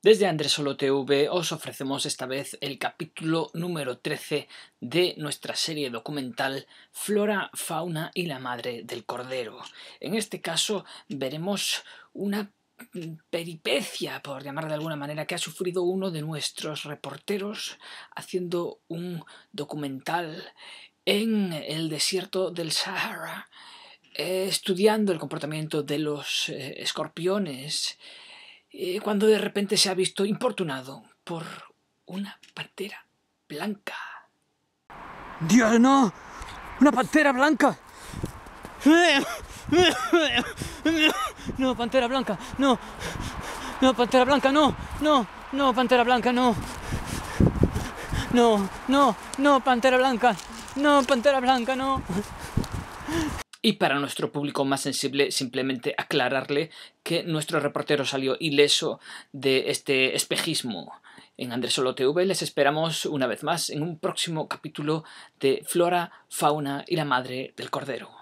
Desde Andrés Solo TV os ofrecemos esta vez el capítulo número 13 de nuestra serie documental Flora, Fauna y la Madre del Cordero. En este caso veremos una peripecia, por llamar de alguna manera, que ha sufrido uno de nuestros reporteros haciendo un documental en el desierto del Sahara, eh, estudiando el comportamiento de los eh, escorpiones eh, cuando de repente se ha visto importunado por una pantera blanca. ¡Dios, no! ¡Una pantera blanca! No, pantera blanca, no. No, pantera blanca, no. No, no, pantera blanca, no. No, no, no, pantera blanca. No, pantera blanca, no. Y para nuestro público más sensible, simplemente aclararle que nuestro reportero salió ileso de este espejismo. En Andrés Solo TV les esperamos una vez más en un próximo capítulo de Flora, Fauna y la Madre del Cordero.